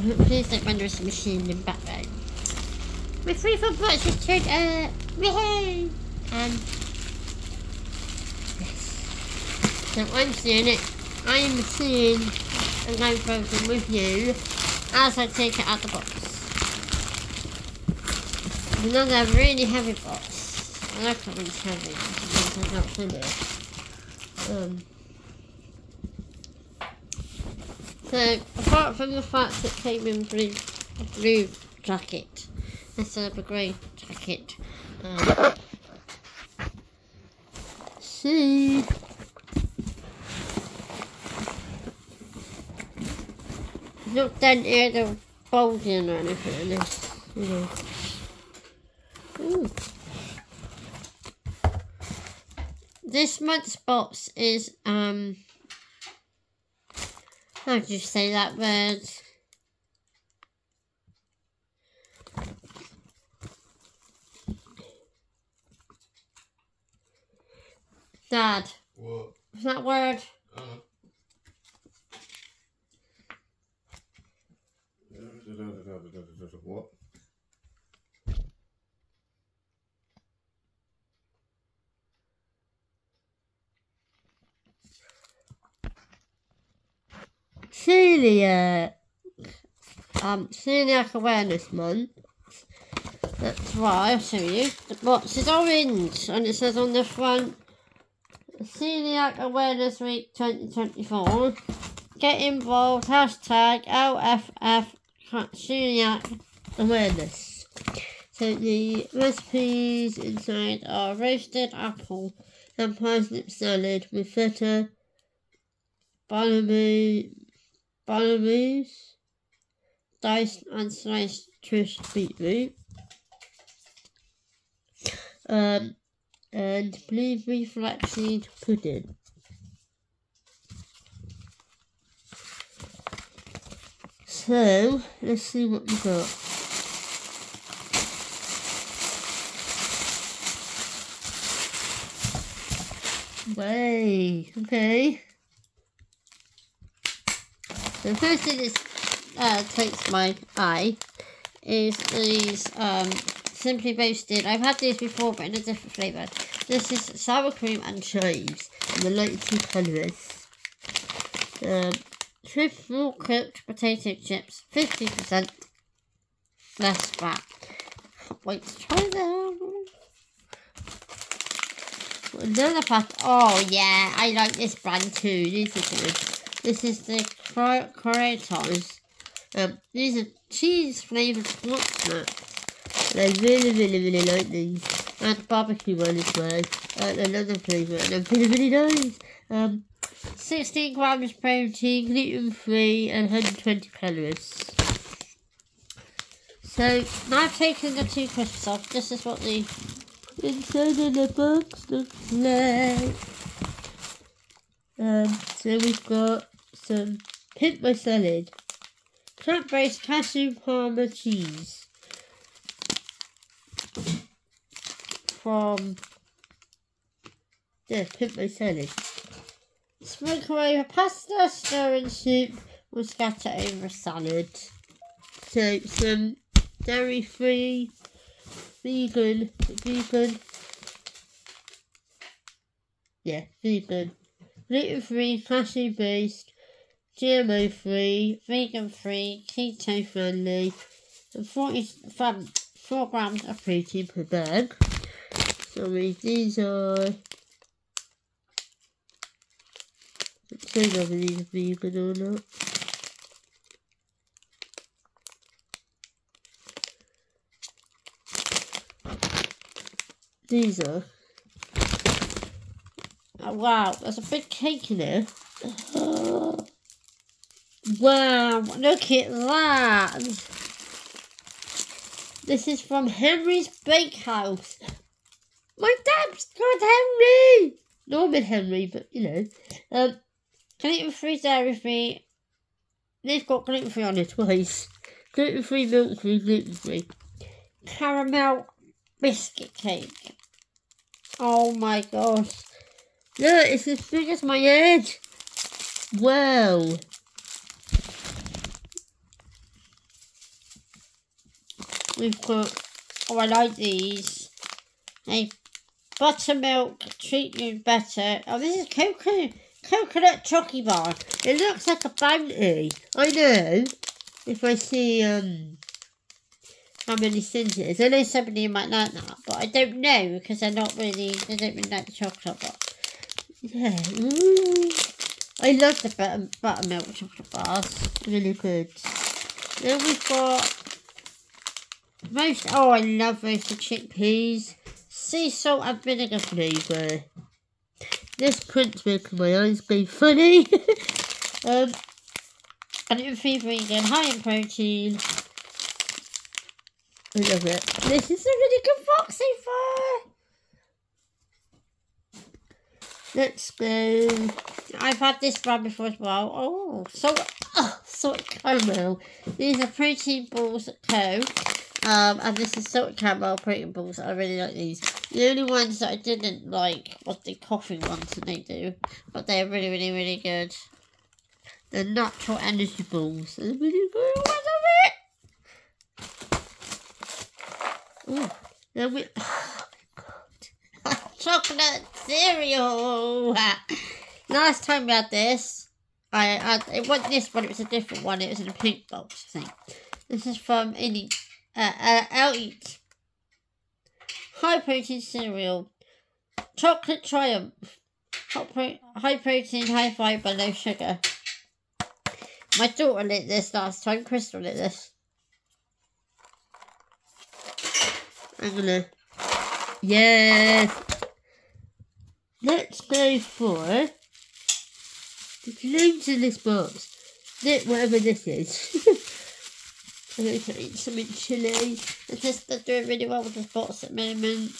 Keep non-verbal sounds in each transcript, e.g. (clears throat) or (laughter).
please don't mind there's a machine in the background. My Free From Box has turned woohoo! And yes. So I'm seeing it. I'm seeing a live version with you as I take it out the box. Another really heavy box. I like when it's heavy because I'm not finished. Um So, apart from the fact it came in blue, a blue jacket instead of a grey jacket, um, see, not dented or bulging or anything. It's. Ooh. This month's box is um how do you say that word? Dad. What? What's that word? Uh, what? Celiac. Um, Celiac Awareness Month. That's why, I'll show you. The box is orange and it says on the front Celiac Awareness Week 2024. Get involved, hashtag LFF Celiac Awareness. So the recipes inside are roasted apple and parsnip salad with feta, bolognese, bolognese, diced and sliced crisp beetroot, um, and blueberry flaxseed pudding. So, let's see what we got. Way, okay. The first thing that uh, takes my eye is these um, Simply Roasted. I've had these before, but in a different flavour. This is sour cream and chives in the light two colours. Um, truthful cooked potato chips, 50% less fat. Wait to try them. Another pack. Oh yeah, I like this brand too. These are good. This is the Corritos. Um, these are cheese flavoured sport snacks. And I really, really, really like these. And barbecue one as well. And another flavour. And they're really, really nice. Um, 16 grams protein, gluten free, and 120 calories. So now I've taken the two crisps off. This is what the inside of the box looks like. Um, so we've got some pimp my salad, plant-based cashew parma cheese from yeah, pimp my salad. Over pasta, stir in soup, or scatter over a salad. So some dairy-free, vegan, vegan, yeah, vegan, gluten-free, cashew-based, GMO-free, vegan-free, keto-friendly, and 40, 4 grams of protein per bag. Sorry, these are know if these are vegan or not. These are. Oh, wow, there's a big cake in there. (laughs) wow, look at that. This is from Henry's Bakehouse. My dad's got Henry. Norman Henry, but you know. Um, gluten free, dairy free. They've got gluten free on it twice. Gluten free, milk free, gluten free. Caramel biscuit cake. Oh my gosh. Look, it's as big as my head. Wow. We've got, oh I like these, a buttermilk treat you better. Oh this is coconut, coconut chocolate bar. It looks like a bounty. I know, if I see um how many sins it is. I know somebody might like that, but I don't know because they're not really, they don't really like the chocolate bar. Yeah. I love the butter, buttermilk chocolate bars. Really good. Then we've got most, oh I love roasted chickpeas. Sea salt and vinegar flavour. This print's making my eyes go funny. (laughs) um, and it's free vegan, high in protein. I love it. This is a really good box so. Let's go. I've had this brand before as well. Oh, so oh, salt caramel. These are protein balls at Co. Um, and this is salt caramel protein balls. I really like these. The only ones that I didn't like was the coffee ones that they do. But they're really, really, really good. The natural energy balls. They're really good. I love it. Ooh. We... (sighs) (laughs) chocolate cereal. (laughs) Last time we had this, I had it wasn't this one. It was a different one. It was in a pink box. I think this is from any uh, I'll eat high protein cereal, chocolate triumph, pro high protein, high fiber, low sugar. My daughter lit this last time. Crystal lit this. I'm gonna. Yes. Let's go for there's loads in this box. Whatever this is. (laughs) I'm going to eat some chili. Just they're doing really well with the box at the moment.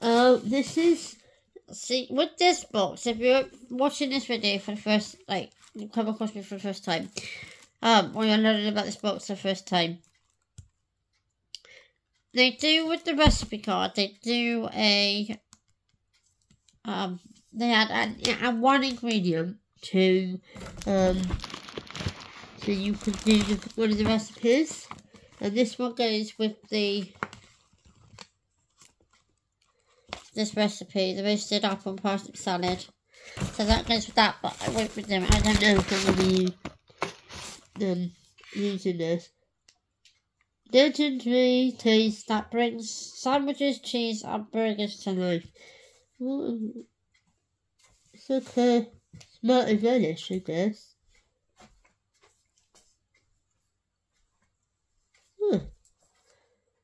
Oh, this is see with this box. If you're watching this video for the first, like, come across me for the first time, um, or you're learning about this box for the first time, they do with the recipe card, they do a, um, they add, add, one ingredient to, um, so you can do one of the recipes. And this one goes with the, this recipe, the roasted apple and parsnip salad. So that goes with that, but I won't with them. I don't know if I'm going to be um, using this legendary taste that brings sandwiches, cheese, and burgers to life. It's okay. Smarty relish, I guess.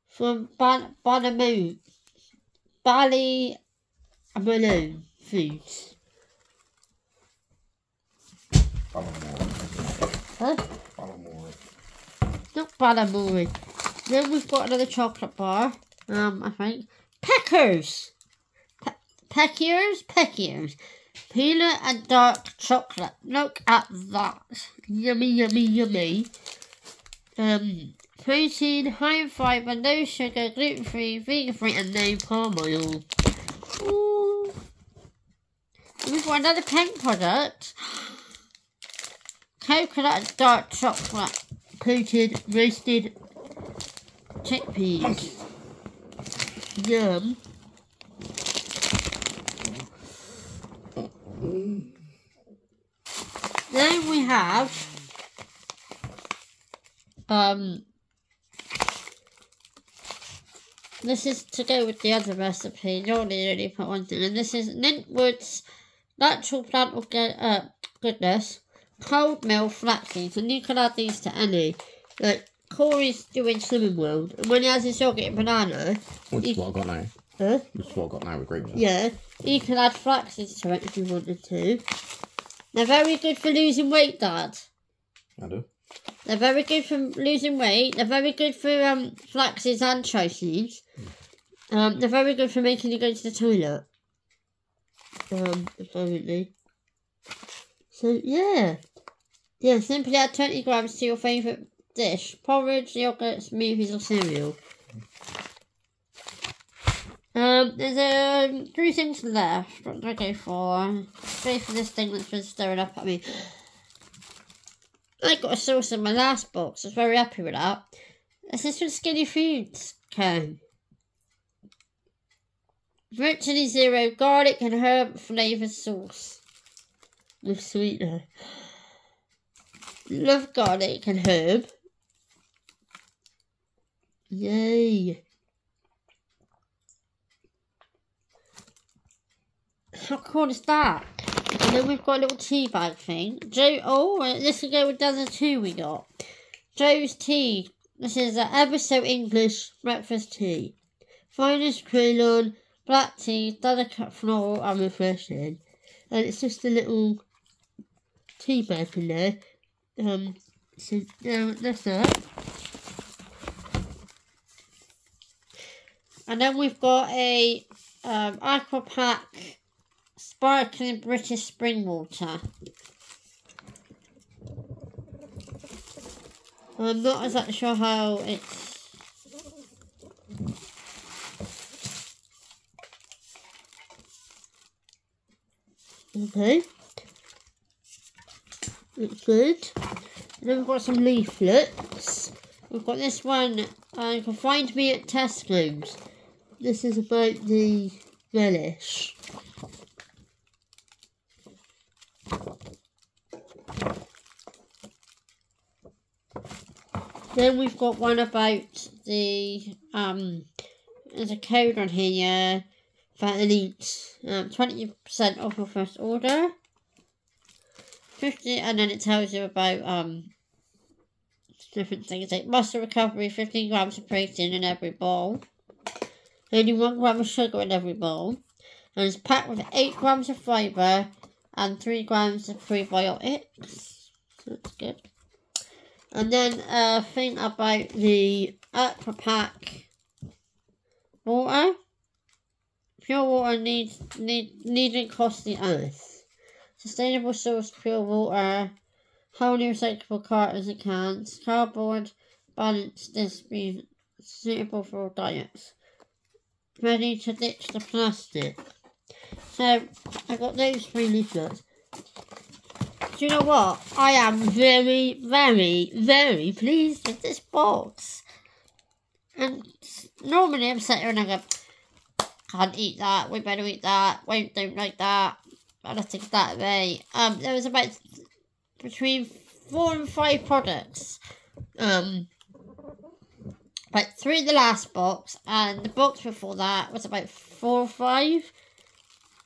From Ban Banamoon. Bali Malone Foods. Huh? Not Balamoon. Then we've got another chocolate bar. Um, I think. Peckers! Pe Peckers? Peckiers. Peanut and dark chocolate. Look at that. Yummy, yummy, yummy. Um, protein, high fibre, no sugar, gluten-free, vegan-free, and no palm oil. Ooh. We've got another pink product. Coconut dark chocolate. Coated roasted chickpeas. Yum. Then we have um this is to go with the other recipe. You only only put one thing, and this is Linwood's natural plant of uh, goodness, cold mill flaxseeds, and you can add these to any. Like Corey's doing Slimming World, and when he has his yogurt and banana, which is what I've got now. Huh? Which is what I've got now with green milk. Yeah, you can add flaxseeds to it if you wanted to. They're very good for losing weight, Dad. I do. They're very good for losing weight. They're very good for um, flaxseeds and chia seeds. Um, they're very good for making you go to the toilet. Um, apparently. So, yeah. Yeah, simply add 20 grams to your favourite dish. Porridge, yogurt, smoothies or cereal. Um, there's um, three things left. What do I go for? Go for this thing that's been stirring up at me. I got a sauce in my last box. I was very happy with that. This is from Skinny Foods Okay. Virtually zero garlic and herb flavour sauce with sweetener. Love garlic and herb. Yay. How cool is that? Then we've got a little tea bag thing. Joe, oh, will go with the other two we got. Joe's tea. This is an ever so English breakfast tea. Finest Ceylon, black tea, delicate floral and refreshing. And it's just a little tea bag in there. Um, so um, that's that. And then we've got a um, Aqua Pack sparkling British spring water. I'm not exactly sure how it's Okay. It's good. And then we've got some leaflets. We've got this one, uh, you can find me at Tesco's. This is about the relish. Then we've got one about the, um, there's a code on here for Elite. Um, 20% off your first order. 50, and then it tells you about, um, different things like muscle recovery, 15 grams of protein in every bowl. Only 1 gram of sugar in every bowl. And it's packed with 8 grams of fibre and 3 grams of prebiotics. So that's good. And then a thing about the Aqua Pack water. Pure water needs need needn't the earth. Sustainable source pure water. Wholly recyclable cartons and cans. Cardboard balanced being suitable for all diets. Ready to ditch the plastic. So I got those three leaflets. Do you know what? I am very, very, very pleased with this box. And normally I'm sitting and I go, can't eat that, we better eat that, won't don't like that. I don't think that way. Um, there was about between four and five products. Um, but three the last box, and the box before that was about four or five.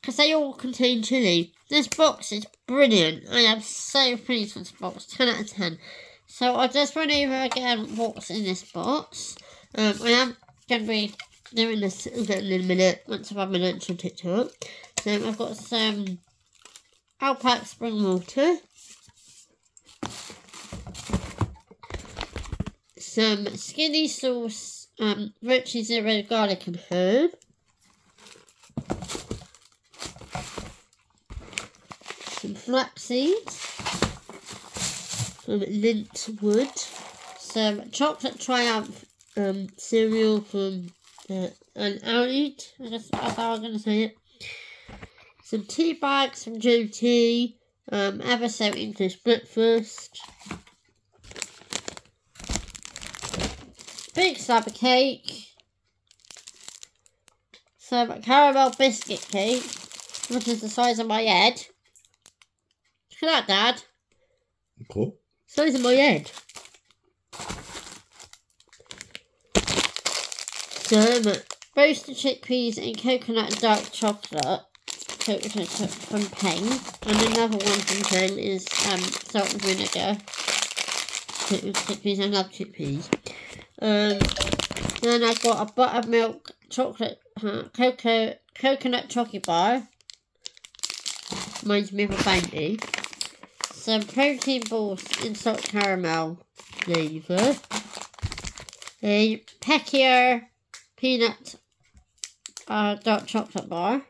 Because they all contain chili. This box is brilliant. I am so pleased with this box. 10 out of 10. So I'll just run over again what's in this box. Um, I am going to be doing this again in a minute once I've had my lunch on TikTok. So I've got some Alpac spring water. Some skinny sauce, um, virtually zero garlic and herb. Some flax seeds, some lint wood, some chocolate triumph um, cereal from uh, an outlet, I guess that's how I'm going to say it. Some tea bags from Joe Tea, um, ever so English breakfast. Big slab of cake. Some caramel biscuit cake, which is the size of my head. At that, Dad. Cool. Of my head. Some roasted chickpeas and coconut dark chocolate. Coconut from Peng. And another one from Peng is um, salt and vinegar. Chickpeas, I love chickpeas. Um, then I've got a buttermilk chocolate, uh, cocoa, coconut chocolate bar. Reminds me of a bounty some protein balls in salt caramel flavour, a Peckier peanut uh, dark chocolate bar,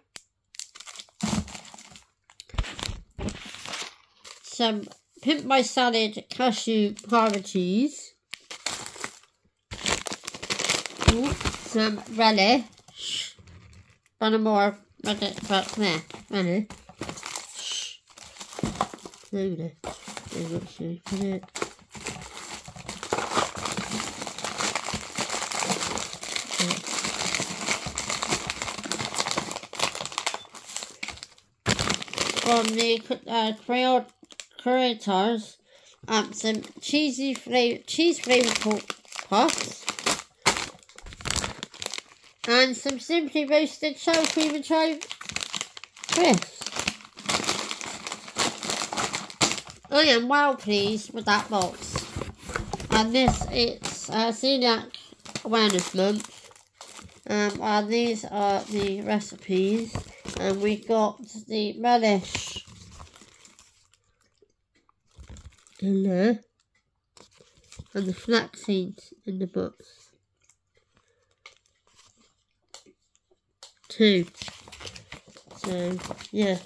some Pimp My Salad cashew parma cheese, Ooh, some relish, and more, but there, relish soda. see what she put it. From the uh, Creole creators, um, some cheesy flavor, cheese flavored puffs, and some simply roasted sour cream and chive crisps. I am well pleased with that box. And this, it's uh, Celiac Awareness Month. Um, and these are the recipes. And we got the relish in there. And the flax seeds in the box. Two. So, yeah.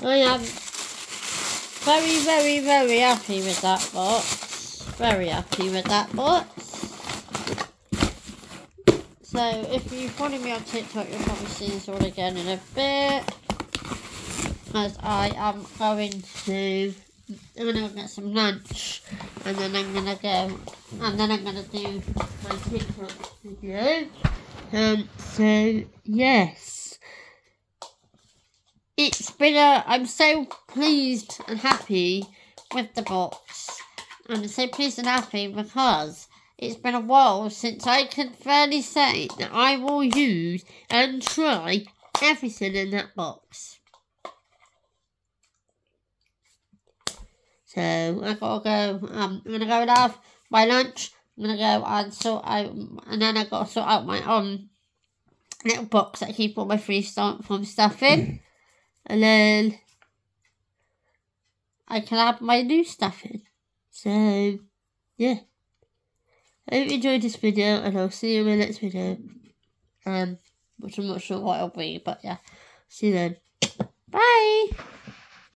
I am very, very, very happy with that box. Very happy with that box. So, if you follow me on TikTok, you'll probably see this all again in a bit. As I am going to, I'm to get some lunch. And then I'm going to go, and then I'm going to do my TikTok video. Um, so, yes it's been a, I'm so pleased and happy with the box. I'm so pleased and happy because it's been a while since I can fairly say that I will use and try everything in that box. So I gotta go. Um, I'm gonna go and have my lunch. I'm gonna go and sort out, and then I gotta sort out my um little box that I keep all my free stuff from stuff in (clears throat) and then I can add my new stuff in. So, yeah. I hope you enjoyed this video, and I'll see you in the next video. Um, which I'm not sure what it'll be, but yeah. See you then. Bye!